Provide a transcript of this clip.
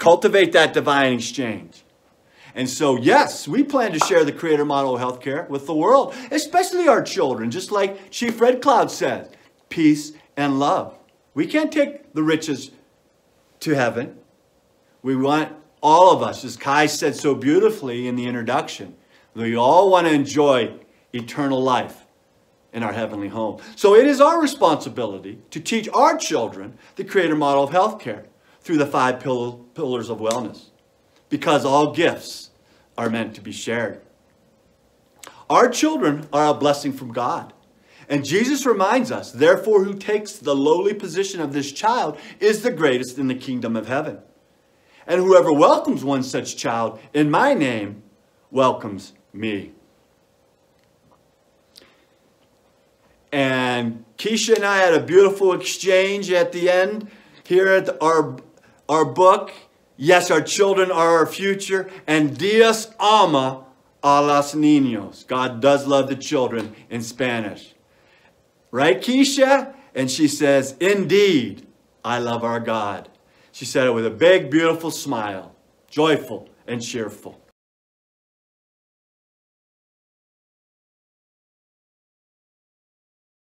cultivate that divine exchange. And so, yes, we plan to share the creator model of healthcare with the world, especially our children, just like Chief Red Cloud said peace and love. We can't take the riches to heaven. We want all of us, as Kai said so beautifully in the introduction, we all want to enjoy eternal life in our heavenly home. So it is our responsibility to teach our children the creator model of healthcare through the five pillars of wellness because all gifts are meant to be shared. Our children are a blessing from God. And Jesus reminds us, therefore, who takes the lowly position of this child is the greatest in the kingdom of heaven. And whoever welcomes one such child in my name welcomes me. And Keisha and I had a beautiful exchange at the end here at our, our book. Yes, our children are our future. And Dios ama a los niños. God does love the children in Spanish. Right, Keisha? And she says, Indeed, I love our God. She said it with a big, beautiful smile, joyful and cheerful.